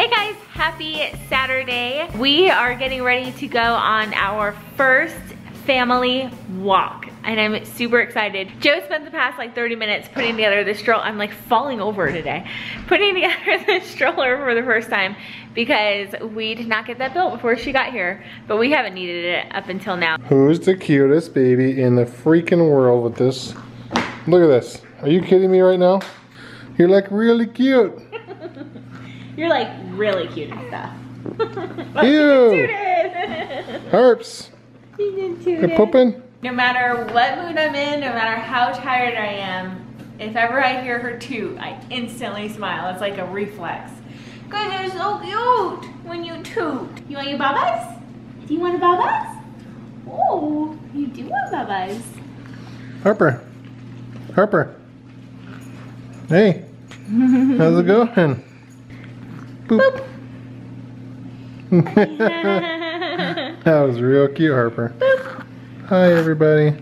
Hey guys, happy Saturday. We are getting ready to go on our first family walk and I'm super excited. Joe spent the past like 30 minutes putting together the stroller. I'm like falling over today. Putting together the stroller for the first time because we did not get that built before she got here, but we haven't needed it up until now. Who's the cutest baby in the freaking world with this? Look at this. Are you kidding me right now? You're like really cute. You're like really cute and stuff. Ew. Herps. You're pooping? No matter what mood I'm in, no matter how tired I am, if ever I hear her toot, I instantly smile. It's like a reflex. Cause you're so cute when you toot. You want your bubbles? Do you want a bubbles? Oh, you do want bubbles. Harper. Harper. Hey. How's it going? Boop. that was real cute, Harper. Boop. Hi, everybody.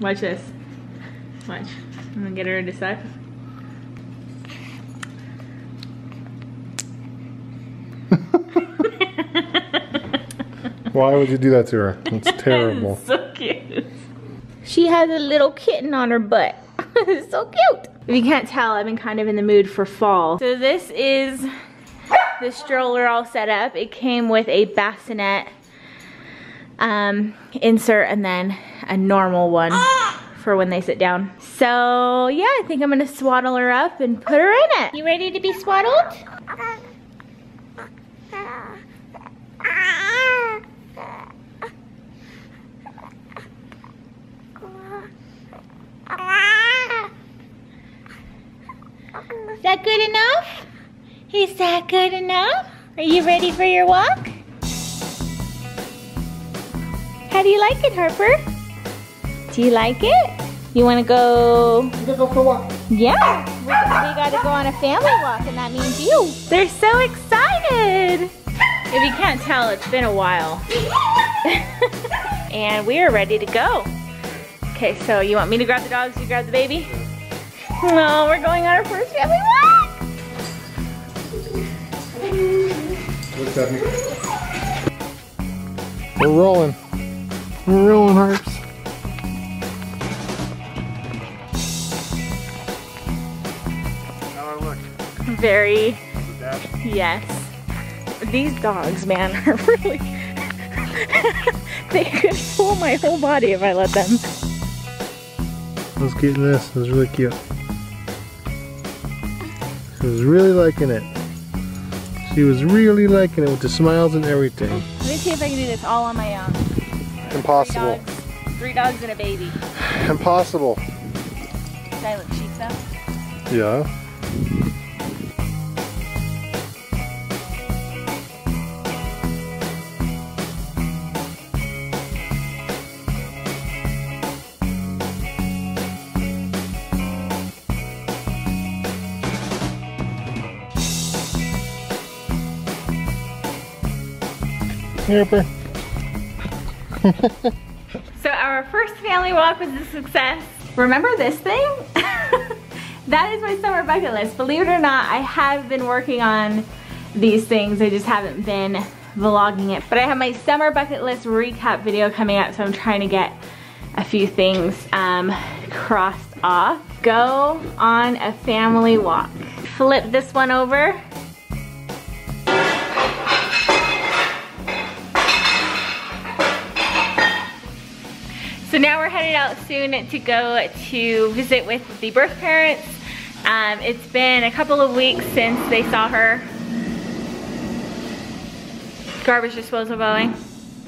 Watch this. Watch. I'm gonna get her to suck. Why would you do that to her? It's terrible. so cute. She has a little kitten on her butt. so cute. If you can't tell, I've been kind of in the mood for fall. So this is the stroller all set up. It came with a bassinet um, insert and then a normal one for when they sit down. So yeah, I think I'm gonna swaddle her up and put her in it. You ready to be swaddled? Is that good enough? Is that good enough? Are you ready for your walk? How do you like it, Harper? Do you like it? You want to go? Go go for a walk. Yeah, we, we got to go on a family walk, and that means you. They're so excited. If you can't tell, it's been a while. and we are ready to go. Okay, so you want me to grab the dogs, you grab the baby? No, we're going on our first family walk. What's happening? We're rolling. We're rolling, Harps. How do I look? Very, yes. These dogs, man, are really, they could pull my whole body if I let them. Let's get this. This is really cute. She was really liking it. She was really liking it with the smiles and everything. Let me see if I can do this all on my own. Three Impossible. dogs, three dogs and a baby. Impossible. Silent sheep. Yeah. So our first family walk was a success. Remember this thing? that is my summer bucket list. Believe it or not, I have been working on these things. I just haven't been vlogging it. But I have my summer bucket list recap video coming up, so I'm trying to get a few things um, crossed off. Go on a family walk. Flip this one over. Now we're headed out soon to go to visit with the birth parents. Um, it's been a couple of weeks since they saw her. Garbage disposal going.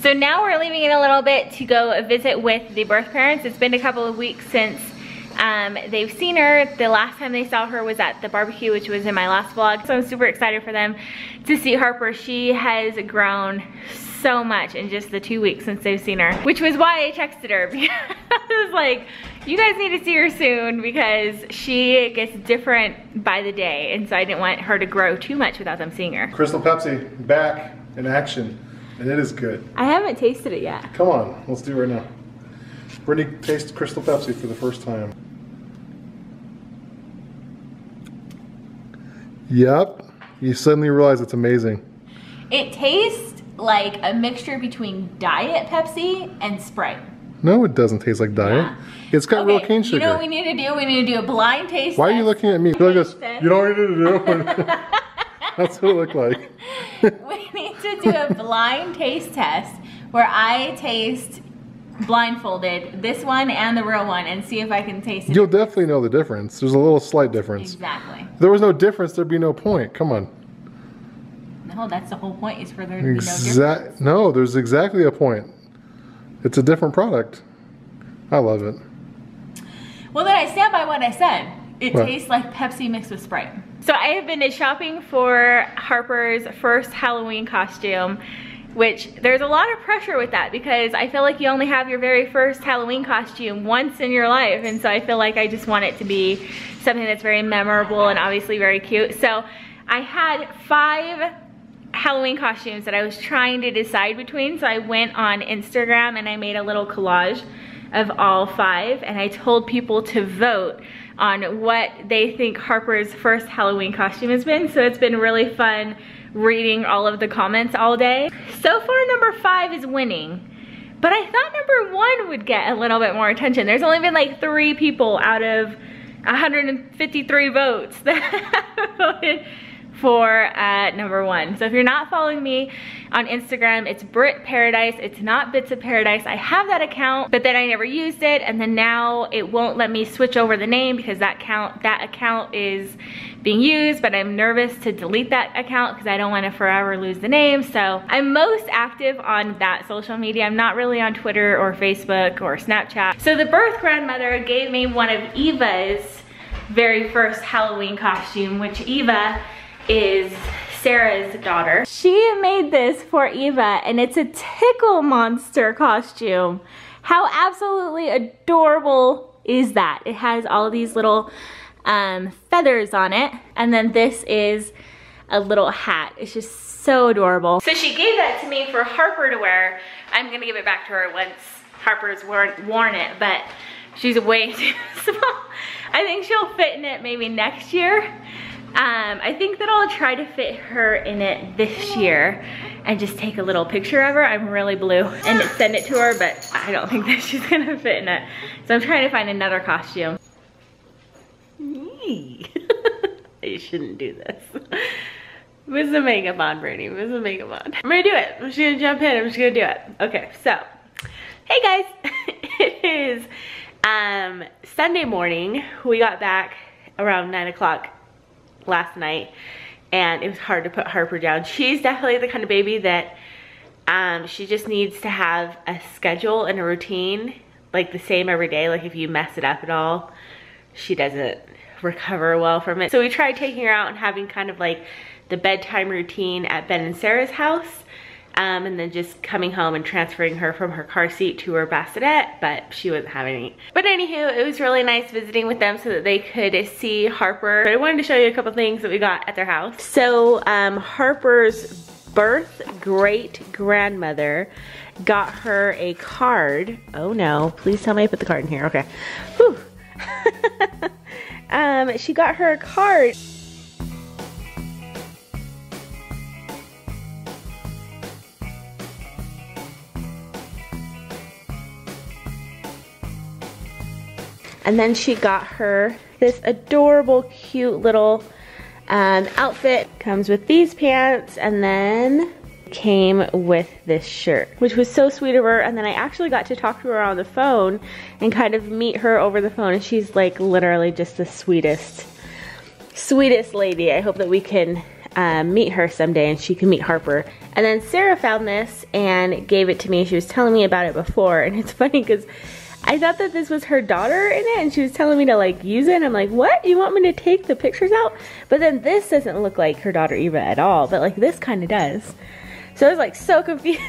So now we're leaving in a little bit to go visit with the birth parents. It's been a couple of weeks since um, they've seen her. The last time they saw her was at the barbecue, which was in my last vlog. So I'm super excited for them to see Harper. She has grown so much in just the two weeks since they've seen her, which was why I texted her because I was like, you guys need to see her soon because she gets different by the day. And so I didn't want her to grow too much without them seeing her. Crystal Pepsi back in action, and it is good. I haven't tasted it yet. Come on, let's do it right now. Brittany tastes Crystal Pepsi for the first time. Yep. you suddenly realize it's amazing. It tastes like a mixture between Diet Pepsi and Sprite. No, it doesn't taste like diet. Yeah. It's got real cane sugar. You know what we need to do? We need to do a blind taste Why are you looking at me? You're like this. You know what you need to do? That's what it looked like. We need to do a blind taste test where I taste blindfolded this one and the real one and see if I can taste it. You'll definitely know the difference. There's a little slight difference. Exactly. If there was no difference, there'd be no point. Come on. No, that's the whole point is for there to be no difference. No, there's exactly a point. It's a different product. I love it. Well, then I stand by what I said. It What? tastes like Pepsi mixed with Sprite. So I have been shopping for Harper's first Halloween costume, which there's a lot of pressure with that because I feel like you only have your very first Halloween costume once in your life. And so I feel like I just want it to be something that's very memorable and obviously very cute. So I had five Halloween costumes that I was trying to decide between. So I went on Instagram and I made a little collage of all five and I told people to vote on what they think Harper's first Halloween costume has been. So it's been really fun reading all of the comments all day. So far number five is winning. But I thought number one would get a little bit more attention. There's only been like three people out of 153 votes that voted for number one. So if you're not following me on Instagram, it's Britt Paradis. It's not Bits of Paradis. I have that account, but then I never used it. And then now it won't let me switch over the name because that count that account is being used, but I'm nervous to delete that account because I don't want to forever lose the name. So I'm most active on that social media. I'm not really on Twitter or Facebook or Snapchat. So the birth grandmother gave me one of Eva's very first Halloween costume, which Eva is Sarah's daughter. She made this for Eva and it's a tickle monster costume. How absolutely adorable is that? It has all these little um, feathers on it and then this is a little hat. It's just so adorable. So she gave that to me for Harper to wear. I'm gonna give it back to her once Harper's worn, worn it, but she's way too small. I think she'll fit in it maybe next year. Um, I think that I'll try to fit her in it this year and just take a little picture of her. I'm really blue and send it to her, but I don't think that she's gonna fit in it. So I'm trying to find another costume. you shouldn't do this. Put some makeup on, Brittany. Put some makeup on. I'm gonna do it. I'm just gonna jump in. I'm just gonna do it. Okay, so, hey guys. it is um, Sunday morning. We got back around 9 o'clock last night and it was hard to put Harper down. She's definitely the kind of baby that um, she just needs to have a schedule and a routine like the same every day. Like if you mess it up at all, she doesn't recover well from it. So we tried taking her out and having kind of like the bedtime routine at Ben and Sarah's house. Um, and then just coming home and transferring her from her car seat to her bassinet, but she wasn't having any. But anywho, it was really nice visiting with them so that they could see Harper. But I wanted to show you a couple things that we got at their house. So um, Harper's birth great grandmother got her a card. Oh no, please tell me I put the card in here. Okay. Um, she got her a card. And then she got her this adorable, cute little um, outfit. Comes with these pants and then came with this shirt, which was so sweet of her. And then I actually got to talk to her on the phone and kind of meet her over the phone. And she's like literally just the sweetest, sweetest lady. I hope that we can um, meet her someday and she can meet Harper. And then Sarah found this and gave it to me. She was telling me about it before. And it's funny because I thought that this was her daughter in it and she was telling me to like use it and I'm like, what? You want me to take the pictures out? But then this doesn't look like her daughter Eva at all, but like this kind of does. So I was like so confused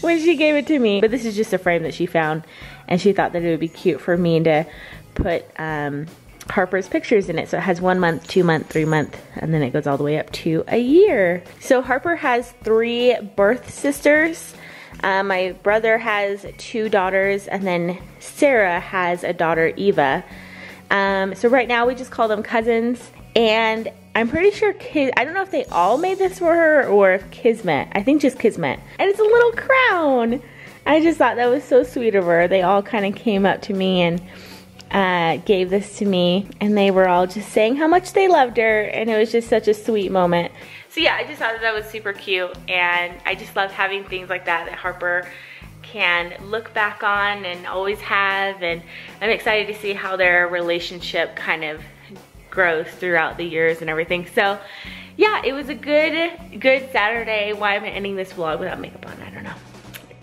when she gave it to me. But this is just a frame that she found and she thought that it would be cute for me to put um, Harper's pictures in it. So it has one month, two month, three month, and then it goes all the way up to a year. So Harper has three birth sisters. Uh, my brother has two daughters, and then Sarah has a daughter, Eva. Um, so right now we just call them cousins. And I'm pretty sure Kis, I don't know if they all made this for her or if Kismet. I think just Kismet. And it's a little crown. I just thought that was so sweet of her. They all kind of came up to me and uh, gave this to me and they were all just saying how much they loved her and it was just such a sweet moment. So yeah, I just thought that, that was super cute and I just love having things like that that Harper can look back on and always have and I'm excited to see how their relationship kind of grows throughout the years and everything. So yeah, it was a good, good Saturday. Why am I ending this vlog without makeup on?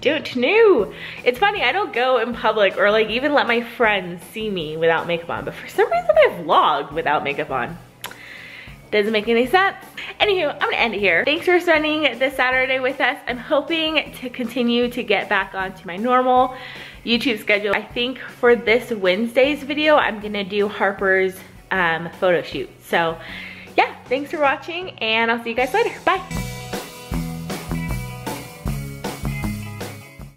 Don't know. It's funny, I don't go in public or like even let my friends see me without makeup on, but for some reason I vlog without makeup on. Doesn't make any sense. Anywho, I'm gonna end it here. Thanks for spending this Saturday with us. I'm hoping to continue to get back onto my normal YouTube schedule. I think for this Wednesday's video, I'm gonna do Harper's um, photo shoot. So yeah, thanks for watching and I'll see you guys later. Bye.